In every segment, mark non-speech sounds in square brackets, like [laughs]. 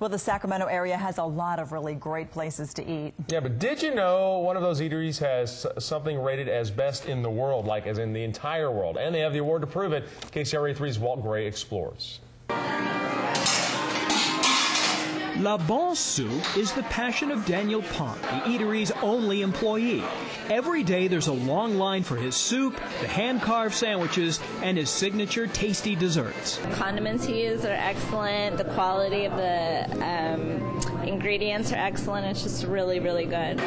Well, the Sacramento area has a lot of really great places to eat. Yeah, but did you know one of those eateries has something rated as best in the world, like as in the entire world? And they have the award to prove it. KCRA 3's Walt Gray explores. La Bonne Soupe is the passion of Daniel Pont, the eatery's only employee. Every day there's a long line for his soup, the hand carved sandwiches, and his signature tasty desserts. The condiments he uses are excellent. The quality of the um, ingredients are excellent. It's just really, really good.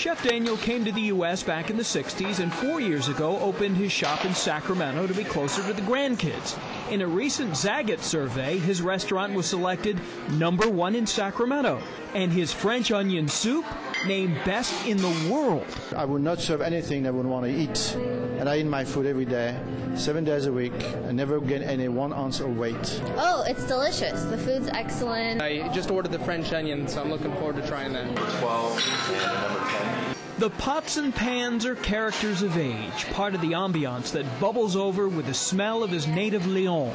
Chef Daniel came to the U.S. back in the 60s and four years ago opened his shop in Sacramento to be closer to the grandkids. In a recent Zagat survey, his restaurant was selected number one in Sacramento, and his French onion soup named best in the world. I would not serve anything I would want to eat, and I eat my food every day, seven days a week. I never gain any one ounce of weight. Oh, it's delicious. The food's excellent. I just ordered the French onion, so I'm looking forward to trying that. 12 and number 10. The pots and pans are characters of age, part of the ambiance that bubbles over with the smell of his native Lyon.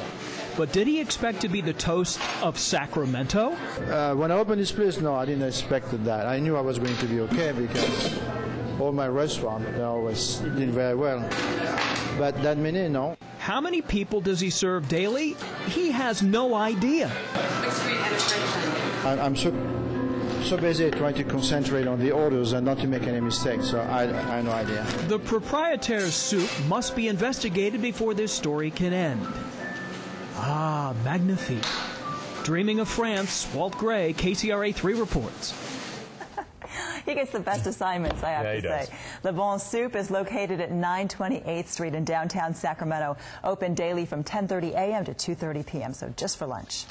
But did he expect to be the toast of Sacramento? Uh, when I opened this place, no, I didn't expect that. I knew I was going to be okay because all my restaurants they always did very well. But that many, no. How many people does he serve daily? He has no idea. I, I'm so so busy trying to concentrate on the orders and not to make any mistakes, so I, I have no idea. The proprietor's soup must be investigated before this story can end. Ah, magnifique. Dreaming of France, Walt Gray, KCRA 3 reports. [laughs] He gets the best assignments, I have yeah, to say. Does. Le Bonne Soupe is located at 928th Street in downtown Sacramento. Open daily from 10:30 a.m. to 2:30 p.m. So just for lunch.